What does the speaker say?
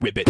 ribbit.